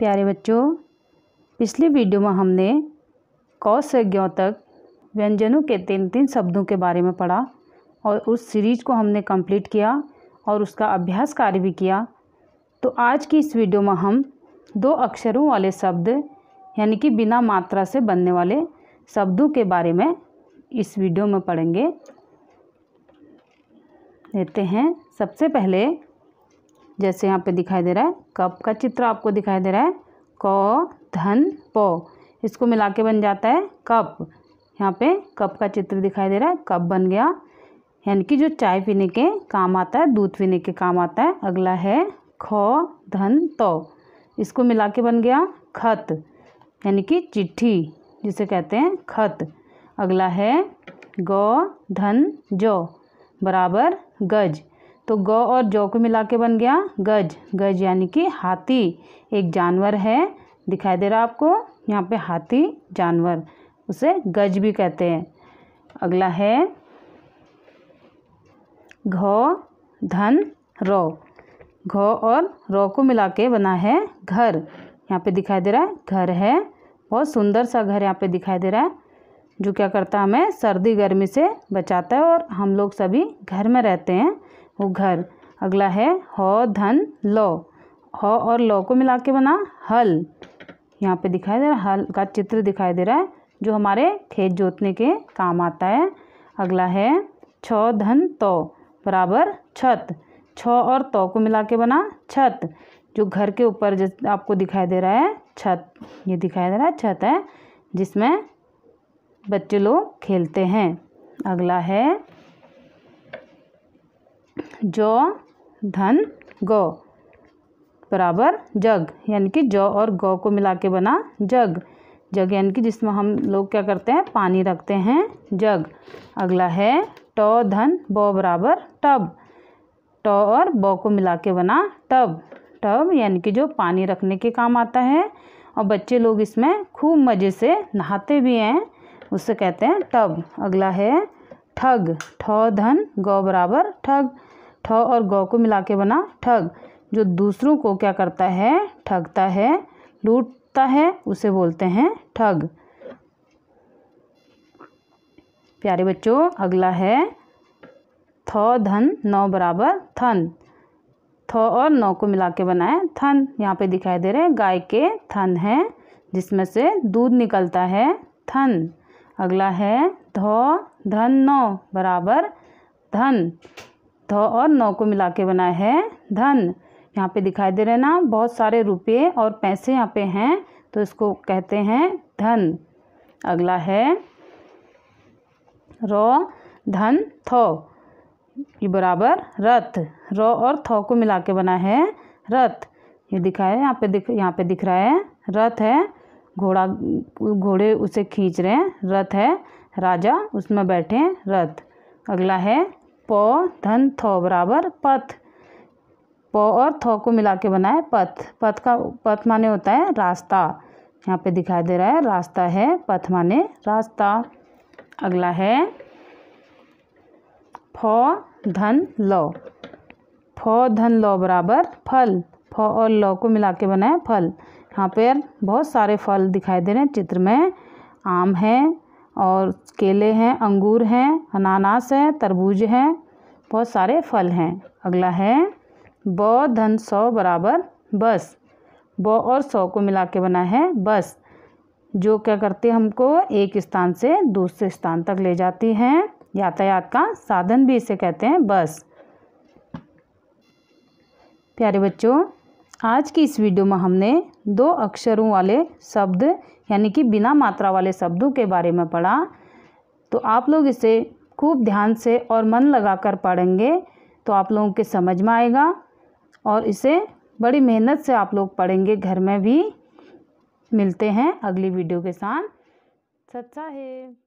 प्यारे बच्चों, पिछली वीडियो में हमने क से ज्ञ तक व्यंजनों के तीन तीन शब्दों के बारे में पढ़ा और उस सीरीज़ को हमने कंप्लीट किया और उसका अभ्यास कार्य भी किया। तो आज की इस वीडियो में हम दो अक्षरों वाले शब्द, यानी कि बिना मात्रा से बनने वाले शब्दों के बारे में इस वीडियो में पढ़ेंगे। लेते हैं। सबसे पहले जैसे यहाँ पे दिखाई दे रहा है, कप का चित्र आपको दिखाई दे रहा है, क, धन, प। इसको मिला के बन जाता है कप। यहाँ पे कप का चित्र दिखाई दे रहा है, कप बन गया। यानी कि जो चाय पीने के काम आता है, दूध पीने के काम आता है, अगला है ख, धन तो। इसको मिला के बन गया खत, यानी कि चिट्ठी, जिसे कहते हैं खत। अगला है ग, धन, जो, बराबर गज। तो ग और जौ को मिला के बन गया गज। गज यानी कि हाथी। एक जानवर है, दिखाई दे रहा आपको, यहाँ पे हाथी जानवर, उसे गज भी कहते हैं। अगला है, घ, धन, रो। घ और रो को मिला के बना है घर। यहाँ पे दिखाई दे रहा है, घर है। बहुत सुंदर सा घर यहाँ पे दिखाई दे रहा है, जो क्या करता है हमें, सर्दी गर्मी से बचाता है और हम लोग सभी घर में रहते हैं। वो घर। अगला है, ह, धन, लो। ह और लो को मिला के बना हल। यहाँ पे दिखाई दे रहा है, हल का चित्र दिखाई दे रहा है, जो हमारे खेत जोतने के काम आता है। अगला है, छ, धन तो बराबर छत। छ और तो को मिला के बना छत, जो घर के ऊपर जैसे आपको दिखाई दे रहा है, छत। ये दिखाई दे रहा है, छत है, जिसमें बच्चे लोग खेलते हैं। अगला है जौ धन गौ बराबर जग, यानी कि जौ और गौ को मिला के बना जग। जग यानी कि जिसमें हम लोग क्या करते हैं? पानी रखते हैं जग। अगला है टो धन, बो बराबर टब। टो और बो को मिला के बना टब। टब यानी कि जो पानी रखने के काम आता है। और बच्चे लोग इसमें खूब मज़े से नहाते भी हैं उससे कहते हैं टब। अगला है ठग, ठ धन, गौ बराबर ठग। ठ और गौ को मिला के बना ठग। जो दूसरों को क्या करता है? ठगता है, लूटता है, उसे बोलते हैं ठग। प्यारे बच्चों, अगला है थ धन, नौ बराबर थन थ और नौ को मिला के बनाए थन यहाँ पे दिखाई दे रहे हैं गाय के थन हैं, जिसमें से दूध निकलता है थन अगला है ध, धन नौ बराबर धन। ध और नौ को मिला के बना है धन। यहाँ पे दिखाई दे रहे ना, बहुत सारे रुपये और पैसे यहाँ पे हैं तो इसको कहते हैं धन। अगला है, रो, धन, थो। ये बराबर रथ। रो और थो को मिला के बना है रथ। ये दिखा है, यहाँ पे दिख, यहाँ पे दिख रहा है, रथ है। घोड़ा, घोड़े उसे खींच रहे हैं, रथ है। राजा, उसमें बैठे हैं, रथ। अगला है प, धन, थो बराबर, पथ। प और थो को मिला के बना है पथ। पथ का, पथ माने होता है रास्ता। यहाँ पे दिखाई दे रहा है, रास्ता है, पथ माने रास्ता। अगला है, फ, धन, लो। फ, धन, लो बराबर, फल। फ और लो को मिला के बना है फल। यहाँ पर बहुत सारे फल दिखाई दे रहे हैं। चित्र में आम है और केले हैं, अंगूर हैं, अनानास हैं, तरबूज हैं, बहुत सारे फल हैं। अगला है, ब धन सौ बराबर बस। ब और सौ को मिला के बना है बस, जो क्या करती है हमको एक स्थान से दूसरे स्थान तक ले जाती हैं। यातायात का साधन भी इसे कहते हैं बस। प्यारे बच्चों, आज की इस वीडियो में हमने दो अक्षरों वाले शब्द यानी कि बिना मात्रा वाले शब्दों के बारे में पढ़ा तो आप लोग इसे खूब ध्यान से और मन लगाकर पढ़ेंगे तो आप लोगों के समझ में आएगा और इसे बड़ी मेहनत से आप लोग पढ़ेंगे। घर में भी मिलते हैं अगली वीडियो के साथ। सच्चा है।